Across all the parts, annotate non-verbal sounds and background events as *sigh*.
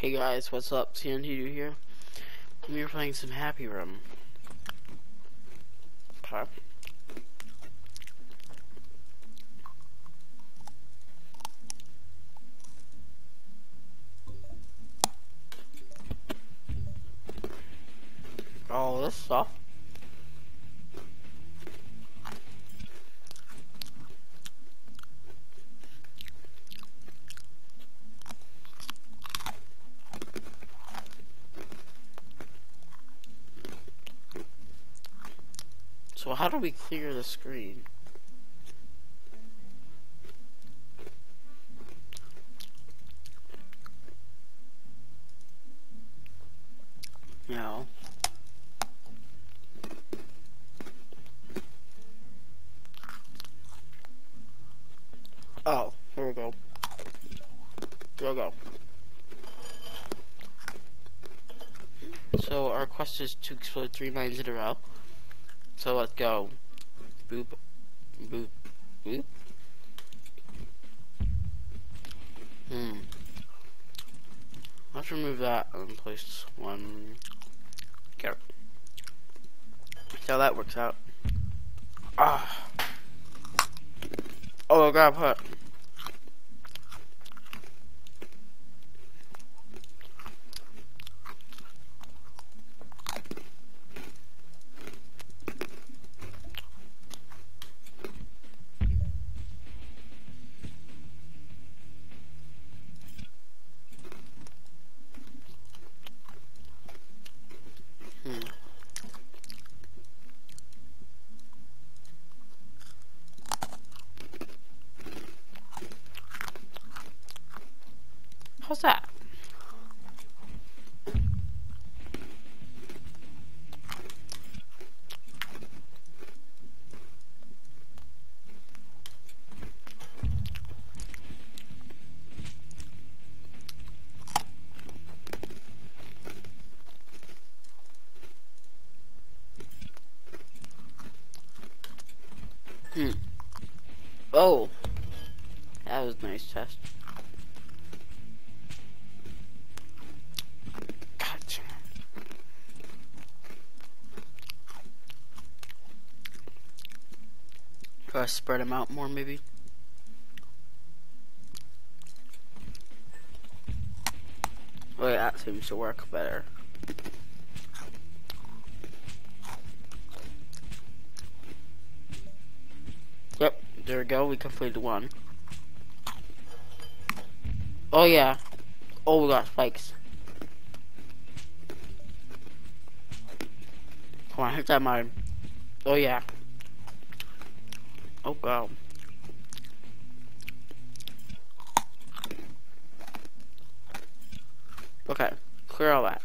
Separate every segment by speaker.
Speaker 1: Hey guys, what's up? TNT here. We are playing some Happy Room. Okay. Oh, All this stuff. So how we clear the screen? No. Oh, here we go. Here we go. So our quest is to explode three mines in a row. So let's go. Boop. Boop. Boop. Hmm. Let's remove that and place one. Go. See how that works out. Ah. Oh, I gotta put. How's that? Spread them out more, maybe. Yeah, that seems to work better. Yep, there we go. We completed one. Oh yeah. Oh, we got spikes. Come on, hit that mine. Oh yeah. Oh god. Okay, clear all that.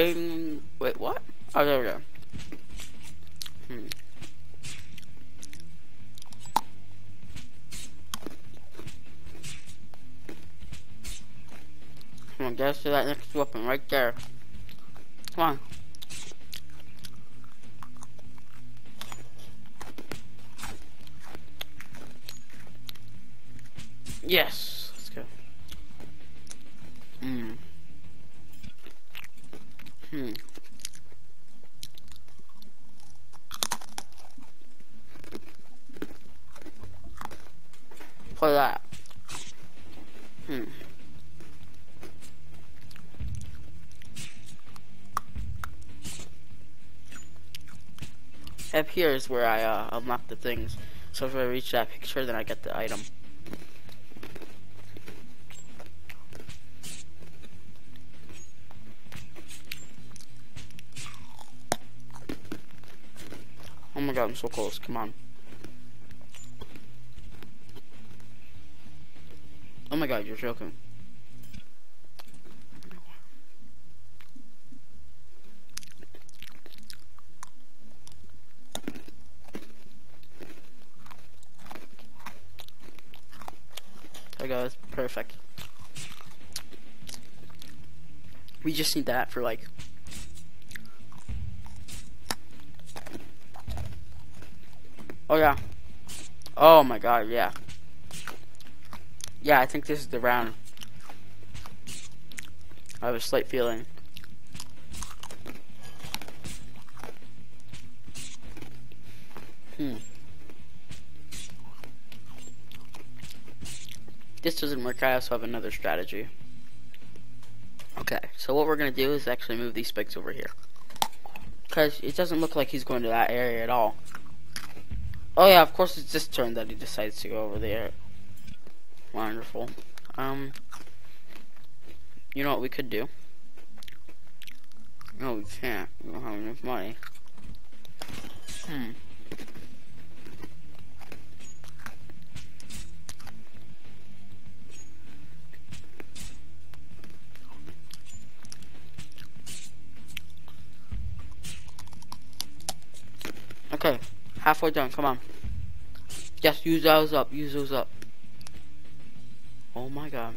Speaker 1: Wait, what? Oh, there we go. Hmm. Come on, get us to that next weapon right there. Come on. Yes, here is where I uh, unlock the things. So if I reach that picture, then I get the item. Oh Oh my god, I'm so close. Come on. Oh my god, you're joking. There goes. Perfect. We just need that for like Oh yeah. Oh my god, yeah. Yeah, I think this is the round. I have a slight feeling. Doesn't work, I also have another strategy. Okay, so what we're gonna do is actually move these spikes over here. Because it doesn't look like he's going to that area at all. Oh yeah, of course it's this turn that he decides to go over there. Wonderful. Um, you know what we could do? No, we can't. We don't have enough money. Hmm. Okay, halfway done, come on. Just use those up, use those up. Oh my god.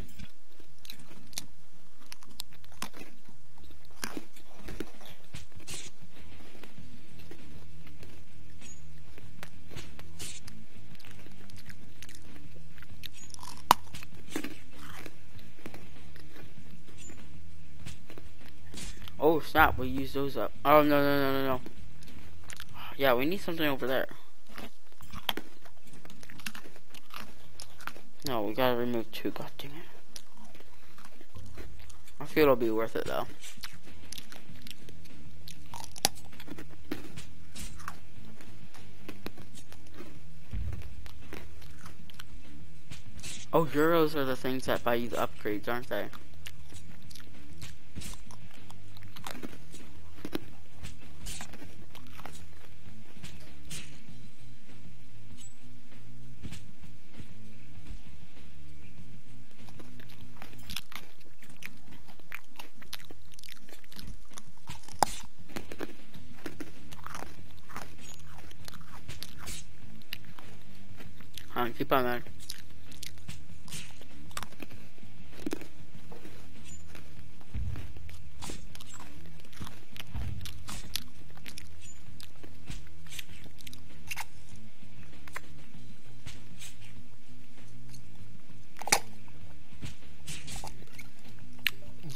Speaker 1: Oh snap, we use those up. Oh no no no no no. Yeah, we need something over there. No, we gotta remove two, god dang it. I feel it'll be worth it though. Oh, euros are the things that buy you the upgrades, aren't they?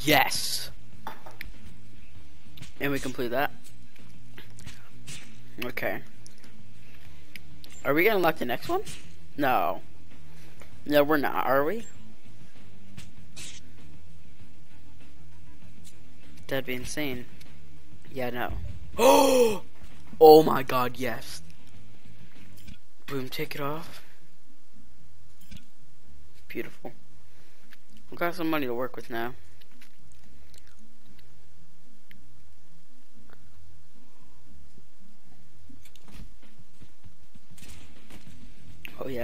Speaker 1: Yes. And we complete that. Okay. Are we gonna unlock the next one? No. No, we're not, are we? That'd be insane. Yeah, no. Oh! *gasps* Oh my god, yes. Boom, take it off. Beautiful. We've got some money to work with now.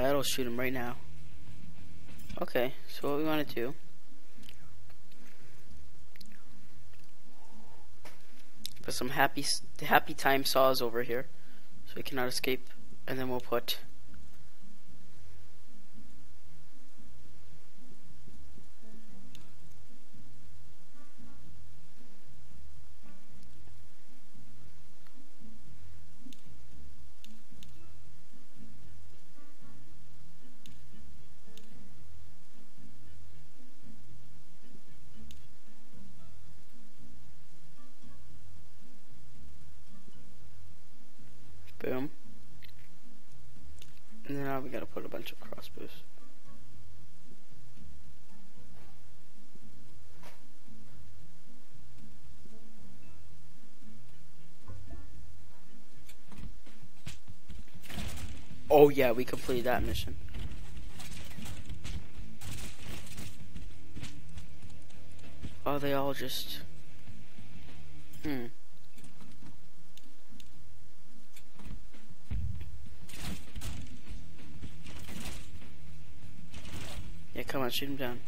Speaker 1: Yeah, it'll shoot him right now. Okay, so what we want to do put some happy happy time saws over here so he cannot escape and then we'll put we completed that mission. Are they all just... Hmm. Yeah, come on, shoot him down.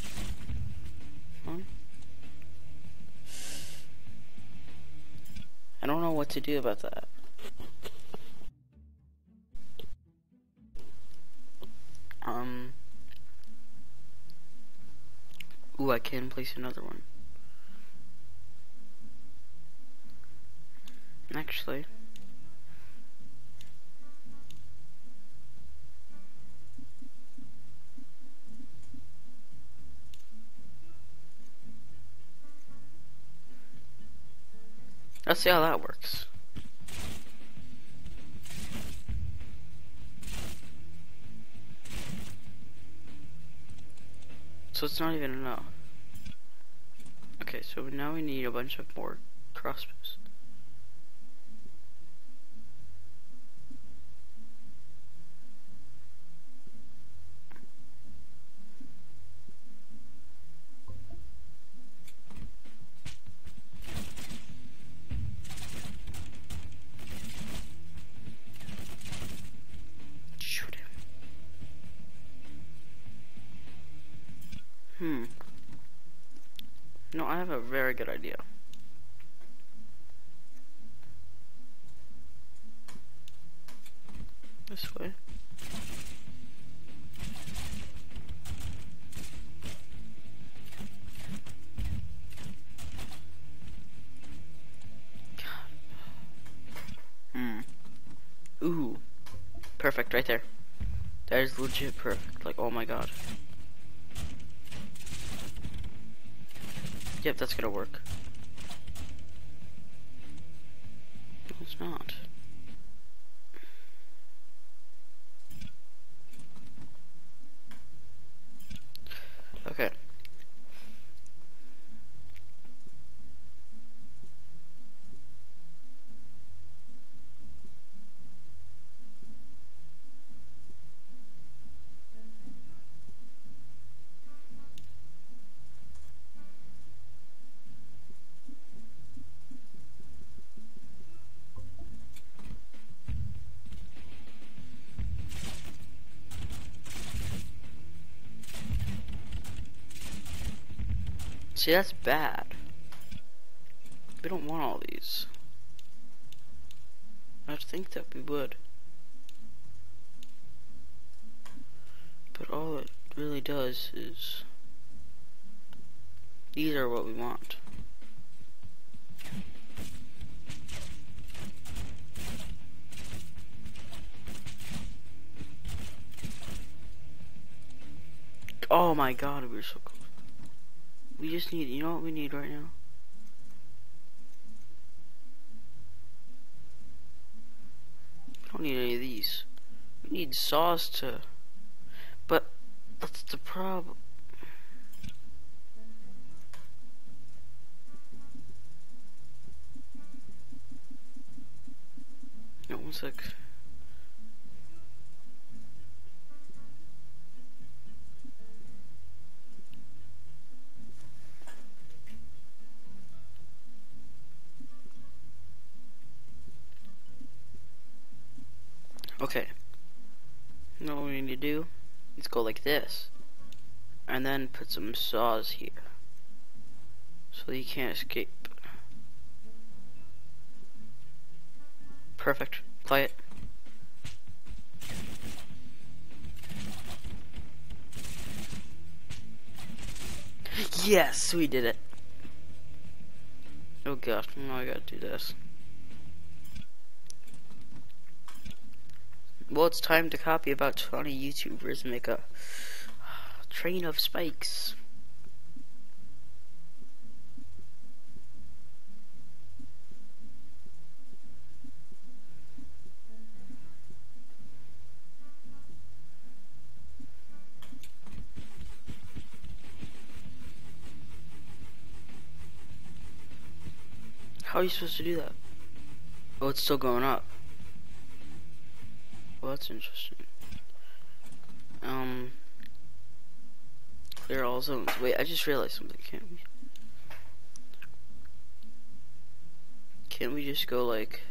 Speaker 1: Huh? I don't know what to do about that. Can place another one. Actually. Let's see how that works. So it's not even enough. Okay, so now we need a bunch of more crossbows. Perfect, right there. That is legit perfect. Like, oh my god. Yep, that's gonna work. No, it's not. See, that's bad. We don't want all these. I think that we would. But all it really does is... These are what we want. Oh my god, we are so. We just need, you know what we need right now? We don't need any of these. We need saws to, but that's the problem. No, one sec. Now what we need to do is go like this. And then put some saws here. So you can't escape. Perfect. Play it. Yes, we did it. Oh gosh, now I gotta do this. Well, it's time to copy about 20 YouTubers and make a *sighs* train of spikes. How are you supposed to do that? Oh, it's still going up. That's interesting. Um, clear all zones. Wait, I just realized something. Can't we? Can't we just go like?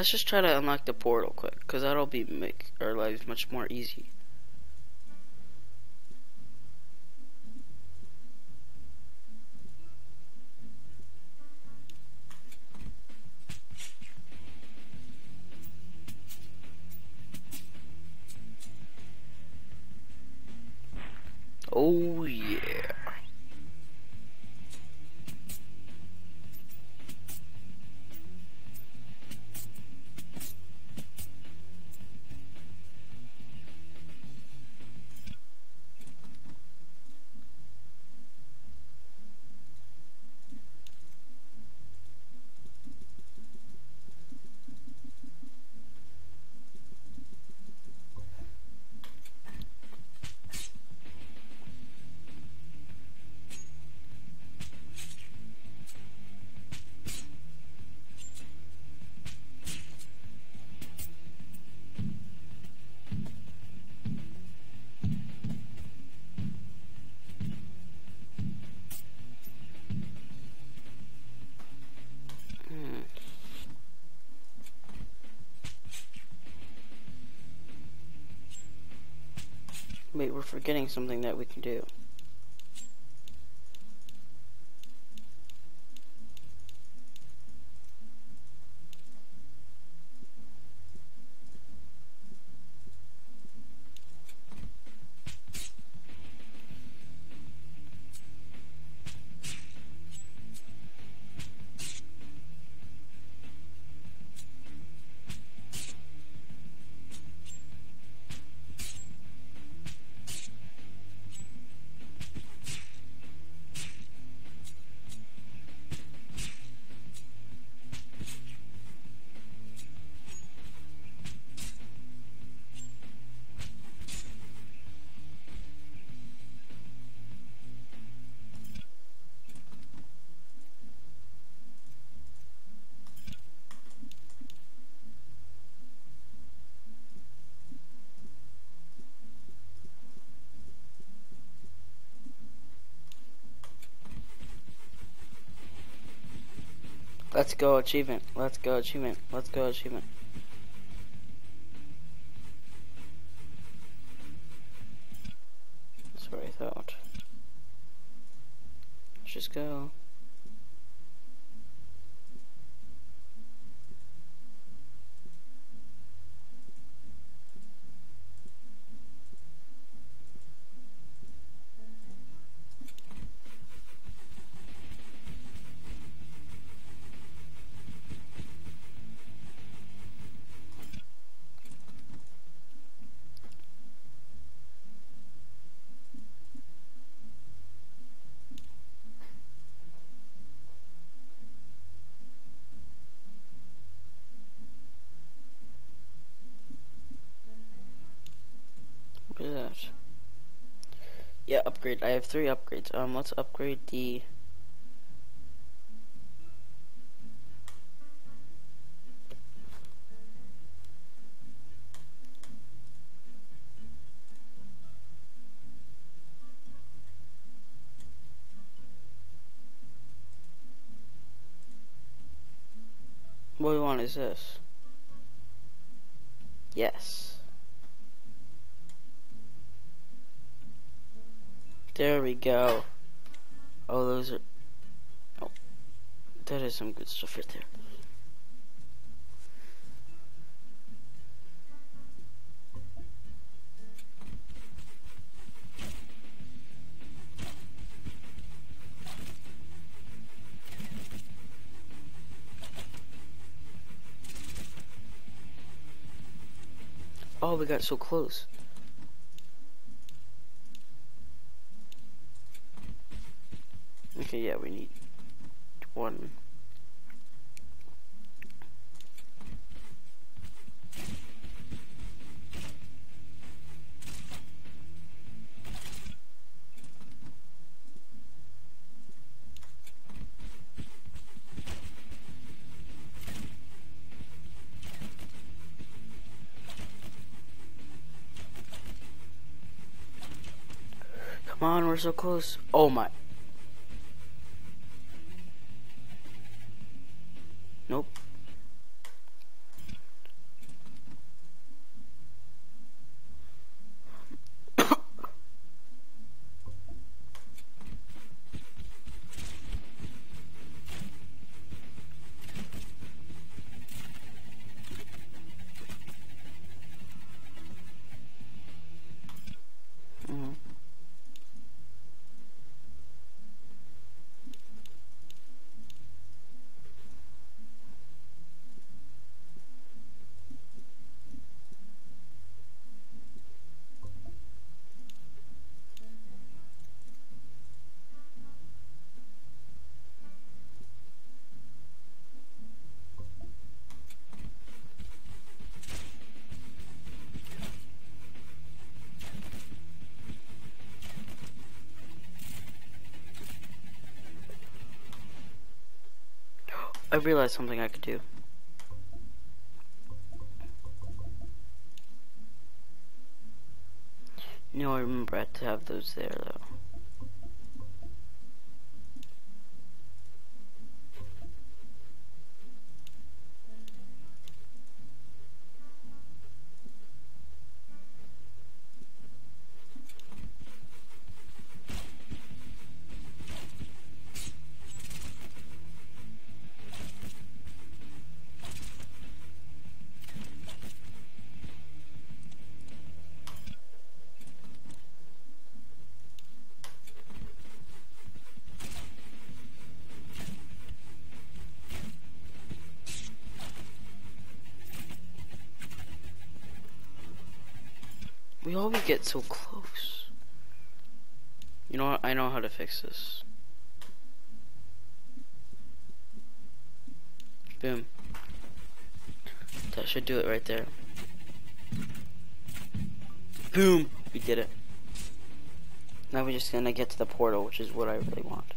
Speaker 1: Let's just try to unlock the portal quick, because that'll be make our lives much more easy. Oh yeah. We're forgetting something that we can do. Let's go achievement. Let's go achievement. Let's go achievement. Yeah, upgrade. I have three upgrades. Um, let's upgrade the. What we want is this. Yes. There we go. Oh, those are. Oh, that is some good stuff right there. Oh, we got so close. Okay, yeah, we need one. Come on, we're so close. Oh my. I realized something I could do. No, I remember I had to have those there though. Always get so close. You know what? I know how to fix this. Boom. That should do it right there. Boom! We did it. Now we're just gonna get to the portal, which is what I really want.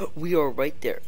Speaker 1: *gasps* We are right there.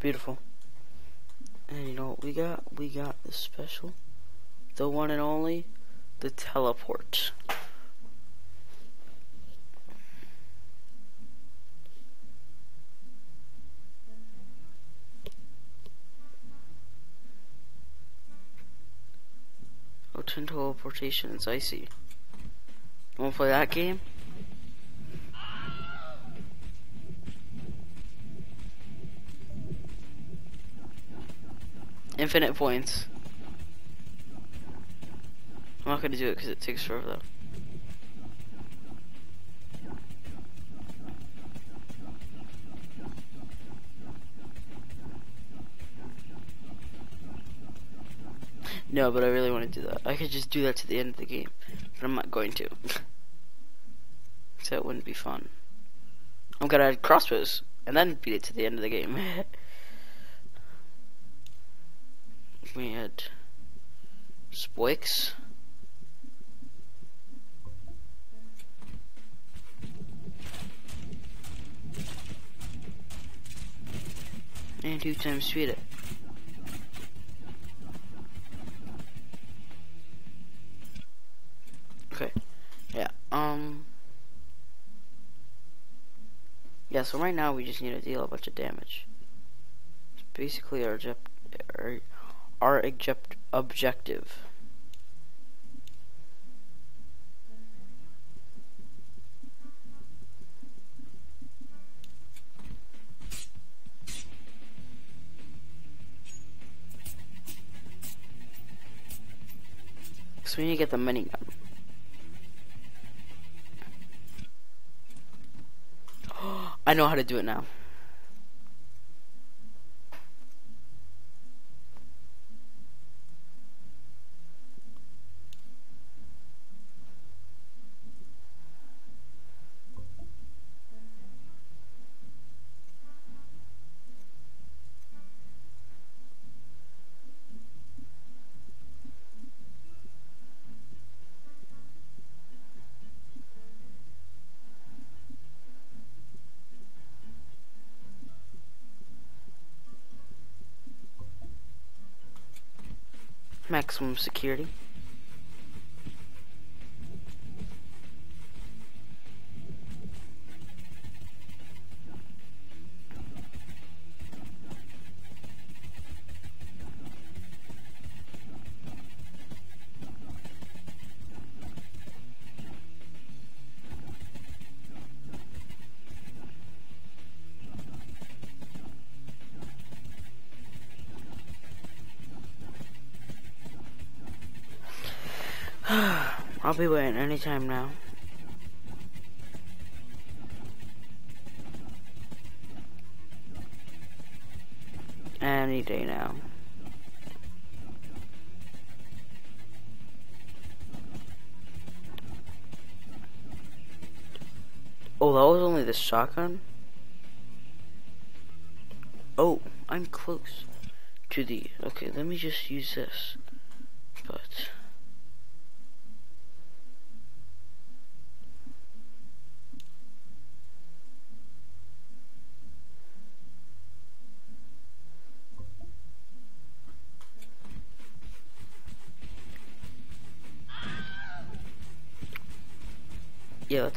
Speaker 1: Beautiful. And you know what we got? We got the special, the one and only, the teleport. Oh, 10 teleportation is icy. Wanna play that game? Infinite points. I'm not gonna do it because it takes forever though. No, but I really want to do that. I could just do that to the end of the game, but I'm not going to. *laughs* so it wouldn't be fun. I'm gonna add crossbows and then beat it to the end of the game. *laughs* we had Spoix. And two times speed it. Okay. Yeah. Um. Yeah. So right now we just need to deal a bunch of damage. It's basically our our, our object objective. So we need to get the minigun. *gasps* I know how to do it now. Maximum security. I'll be waiting anytime now. Any day now. Oh, that was only the shotgun? Oh, I'm close to the... Okay, let me just use this. But...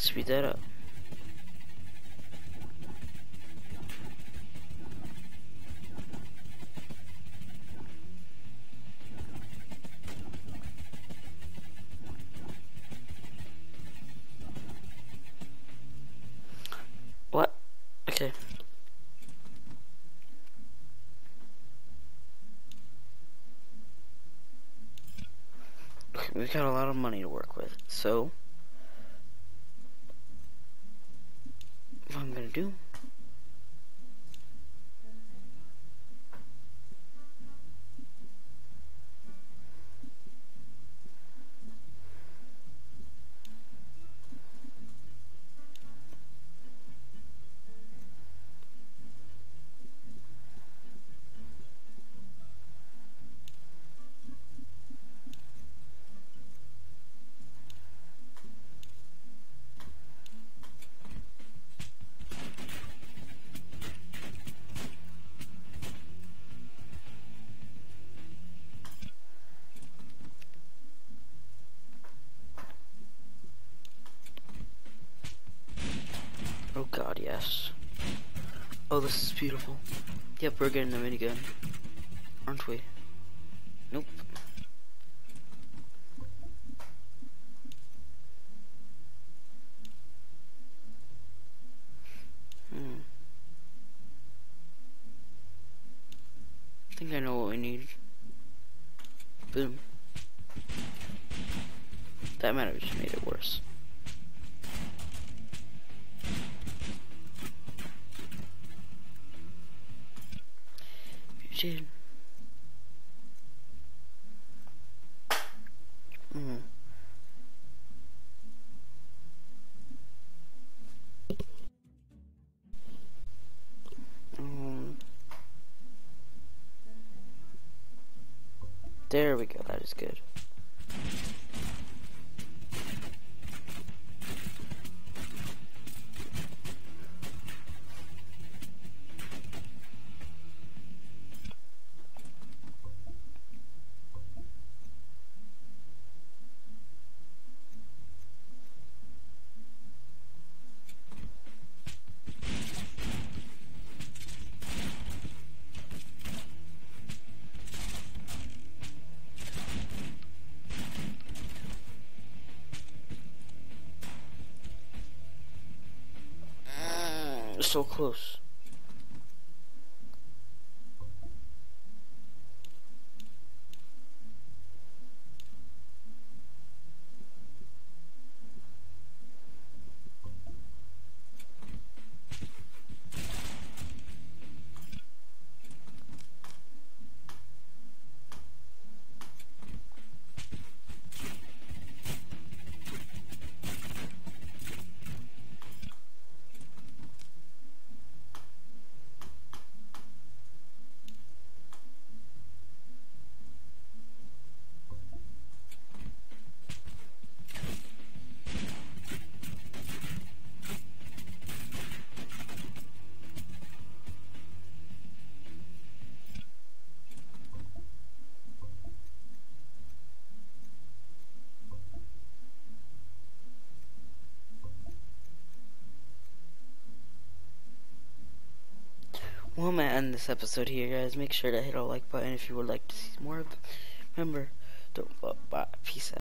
Speaker 1: speed that up. What? Okay. Okay, we've got a lot of money to work with, so what I'm gonna do yes. Oh, this is beautiful. Yep, we're getting the minigun. Aren't we? There we go, that is good. ojos I'm gonna end this episode here, guys. Make sure to hit a like button if you would like to see more of. Remember, don't. Uh, bye. Peace out.